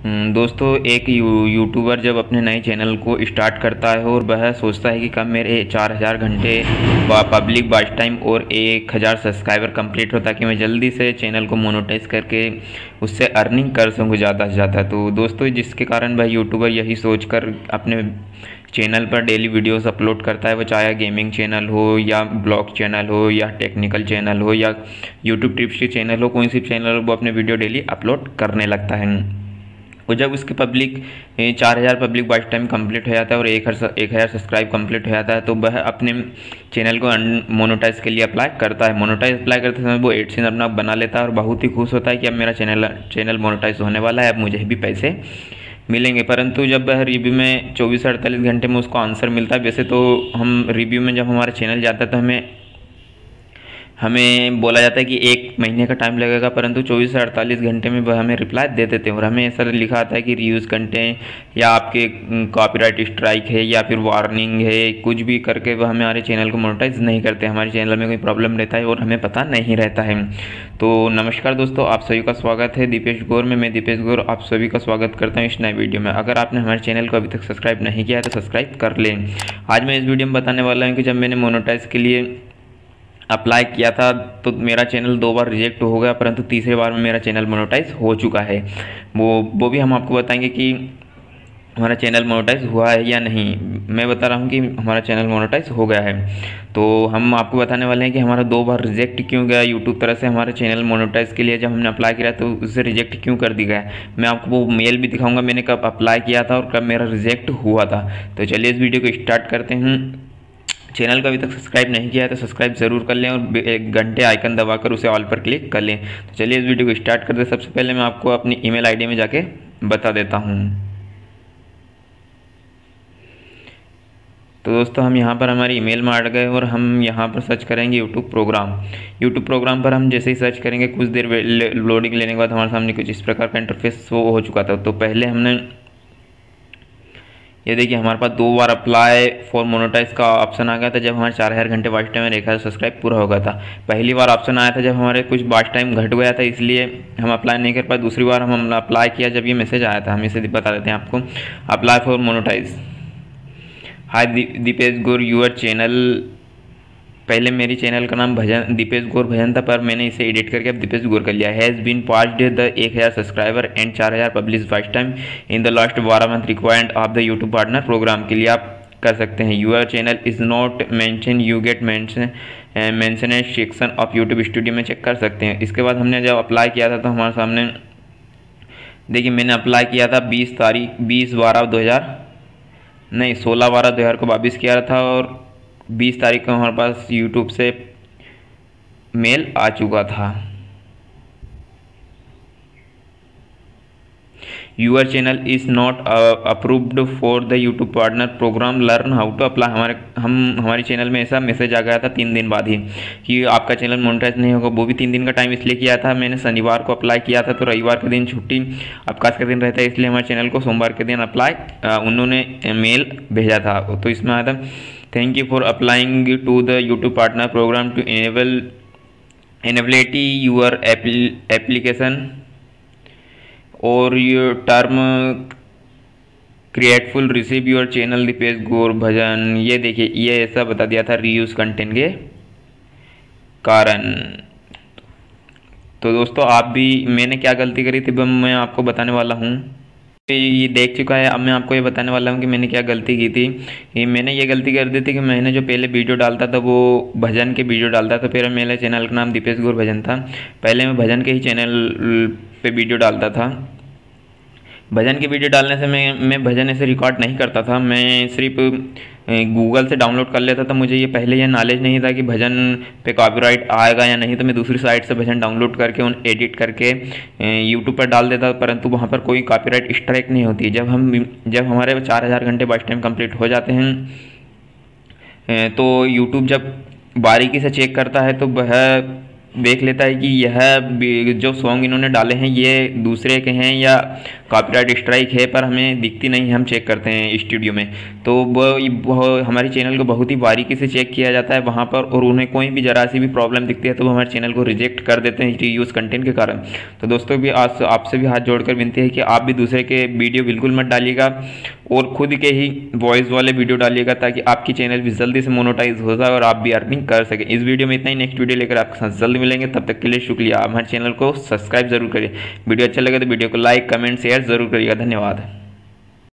हम्म, दोस्तों एक you YouTuber जब अपने नए चैनल को स्टार्ट करता है और वह सोचता है कि कब मेरे चार हज़ार घंटे पब्लिक वॉच टाइम और एक हज़ार सब्सक्राइबर कंप्लीट हो ताकि मैं जल्दी से चैनल को मोनोटाइज करके उससे अर्निंग कर सकूँ ज़्यादा से ज़्यादा। तो दोस्तों जिसके कारण वह यूट्यूबर यही सोच कर अपने चैनल पर डेली वीडियोस अपलोड करता है वो चाहे गेमिंग चैनल हो या ब्लॉग चैनल हो या टेक्निकल चैनल हो या यूट्यूब टिप्स के चैनल हो कोई सी चैनल हो वो अपने वीडियो डेली अपलोड करने लगता है। और जब उसकी पब्लिक चार हज़ार पब्लिक वॉच टाइम कंप्लीट हो जाता है और एक एक हज़ार सब्सक्राइब कंप्लीट हो जाता है तो वह अपने चैनल को मोनोटाइज के लिए अप्लाई करता है। मोनोटाइज अप्लाई करते समय वो एडसिन अपना बना लेता है और बहुत ही खुश होता है कि अब मेरा चैनल चैनल मोनोटाइज होने वाला है, अब मुझे भी पैसे मिलेंगे। परंतु जब वह रिव्यू में चौबीस अड़तालीस घंटे में उसको आंसर मिलता है, वैसे तो हम रिव्यू में जब हमारा चैनल जाता है तो हमें हमें बोला जाता है कि एक महीने का टाइम लगेगा, परंतु चौबीस से अड़तालीस घंटे में वह हमें रिप्लाई दे देते हैं और हमें ऐसा लिखा आता है कि रीयूज़ कंटेंट या आपके कॉपीराइट स्ट्राइक है या फिर वार्निंग है, कुछ भी करके वह हमारे चैनल को मोनेटाइज नहीं करते, हमारे चैनल में कोई प्रॉब्लम रहता है और हमें पता नहीं रहता है। तो नमस्कार दोस्तों, आप सभी का स्वागत है दीपेश गौर में। मैं दीपेश गौर, आप सभी का स्वागत करता हूँ इस नए वीडियो में। अगर आपने हमारे चैनल को अभी तक सब्सक्राइब नहीं किया है तो सब्सक्राइब कर लें। आज मैं इस वीडियो में बताने वाला हूँ कि जब मैंने मोनोटाइज के लिए अप्लाई किया था तो मेरा चैनल दो बार रिजेक्ट हो गया, परंतु तीसरे बार में मेरा चैनल मोनोटाइज हो चुका है। वो वो भी हम आपको बताएँगे कि हमारा चैनल मोनोटाइज हुआ है या नहीं। मैं बता रहा हूँ कि हमारा चैनल मोनोटाइज हो गया है। तो हम आपको बताने वाले हैं कि हमारा दो बार रिजेक्ट क्यों गया यूट्यूब तरह से हमारे चैनल मोनोटाइज के लिए जब हमने अप्लाई किया तो उसे रिजेक्ट क्यों कर दिया गया। मैं आपको वो मेल भी दिखाऊँगा, मैंने कब अप्लाई किया था और कब मेरा रिजेक्ट हुआ था। तो चलिए इस वीडियो को स्टार्ट करते हैं। चैनल को अभी तक सब्सक्राइब नहीं किया है तो सब्सक्राइब ज़रूर कर लें और एक घंटे आइकन दबाकर उसे ऑल पर क्लिक कर लें। तो चलिए इस वीडियो को स्टार्ट करते सबसे पहले मैं आपको अपनी ईमेल आईडी में जाके बता देता हूँ। तो दोस्तों, हम यहाँ पर हमारी ईमेल में गए और हम यहाँ पर सर्च करेंगे यूट्यूब प्रोग्राम यूट्यूब प्रोग्राम पर हम जैसे ही सर्च करेंगे, कुछ देर लोडिंग लेने के बाद हमारे सामने कुछ इस प्रकार का इंटरफेस वो हो चुका था। तो पहले हमने ये देखिए, हमारे पास दो बार अप्लाई फॉर मोनोटाइज का ऑप्शन आ गया था। जब हमारे चार हज़ार घंटे वाच टाइम में एक हज़ार सब्सक्राइब पूरा हो गया था। पहली बार ऑप्शन आया था जब हमारे कुछ वाच टाइम घट गया था, इसलिए हम अप्लाई नहीं कर पाए। दूसरी बार हम अप्लाई किया, जब ये मैसेज आया था, हम इसे बता देते हैं आपको। Apply for monetize hi Deepesh Gaur your channel पहले मेरी चैनल का नाम भजन, दीपेश गौर भजन था, पर मैंने इसे एडिट करके अब दीपेश गौर कर लिया हैज़ बीन पास्ड द एक हज़ार सब्सक्राइबर एंड चार हज़ार publish first time in the last बारह month required of the YouTube partner program के लिए आप कर सकते हैं। Your channel is not mention you get mention mention section of YouTube studio में चेक कर सकते हैं। इसके बाद हमने जब अप्लाई किया था तो हमारे सामने, देखिए मैंने अप्लाई किया था बीस तारीख, बीस बारह दो हज़ार, नहीं, सोलह बारह दो हज़ार को वापिस किया था और बीस तारीख को हमारे पास यूट्यूब से मेल आ चुका था। Your channel is not approved for the YouTube partner program learn how to apply हमारे, हम, हमारे चैनल में ऐसा मैसेज आ गया था तीन दिन बाद ही कि आपका चैनल मोनिटाइज नहीं होगा। वो भी तीन दिन का टाइम इसलिए किया था। मैंने शनिवार को अप्लाई किया था तो रविवार के दिन छुट्टी, अवकाश का दिन रहता है, इसलिए हमारे चैनल को सोमवार के दिन अप्लाई उन्होंने मेल भेजा था। तो इसमें आया था thank you for applying to the YouTube partner program to enable inability your application और your term क्रिएटफुल receive your channel Deepesh Gaur Bhajan ये देखिए, ये ऐसा बता दिया था रीयूज कंटेंट के कारण। तो दोस्तों, आप भी, मैंने क्या गलती करी थी मैं आपको बताने वाला हूँ। ये देख चुका है। अब मैं आपको ये बताने वाला हूँ कि मैंने क्या गलती की थी। ये मैंने ये गलती कर दी थी कि मैंने जो पहले वीडियो डालता था वो भजन के वीडियो डालता था। फिर मेरे चैनल का नाम दीपेश गुर भजन था। पहले मैं भजन के ही चैनल पे वीडियो डालता था। भजन की वीडियो डालने से मैं मैं भजन ऐसे रिकॉर्ड नहीं करता था। मैं सिर्फ़ गूगल से डाउनलोड कर लेता तो मुझे ये पहले ये नॉलेज नहीं था कि भजन पे कॉपीराइट आएगा या नहीं तो मैं दूसरी साइट से भजन डाउनलोड करके उन एडिट करके यूट्यूब पर डाल देता, परंतु वहाँ पर कोई कॉपीराइट स्ट्राइक नहीं होती। जब हम, जब हमारे चार हज़ार घंटे बस टाइम कंप्लीट हो जाते हैं तो यूट्यूब जब बारीकी से चेक करता है तो वह देख लेता है कि यह जो सॉन्ग इन्होंने डाले हैं, ये दूसरे के हैं या कॉपीराइट स्ट्राइक है, पर हमें दिखती नहीं, हम चेक करते हैं स्टूडियो में। तो हमारे चैनल को बहुत ही बारीकी से चेक किया जाता है वहाँ पर, और उन्हें कोई भी जरा सी भी प्रॉब्लम दिखती है तो वो हमारे चैनल को रिजेक्ट कर देते हैं यूज़ कंटेंट के कारण। तो दोस्तों, भी आज आपसे भी हाथ जोड़कर विनती है कि आप भी दूसरे के वीडियो बिल्कुल मत डालिएगा, और खुद के ही वॉइस वाले वीडियो डालिएगा, ताकि आपकी चैनल भी जल्दी से मोनोटाइज हो जाए और आप भी अर्निंग कर सकें। इस वीडियो में इतना ही। नेक्स्ट वीडियो लेकर आपके साथ जल्द मिलेंगे। तब तक के लिए शुक्रिया। आप हमारे चैनल को सब्सक्राइब ज़रूर करिए वीडियो अच्छा लगे तो वीडियो को लाइक कमेंट शेयर ज़रूर करिएगा धन्यवाद।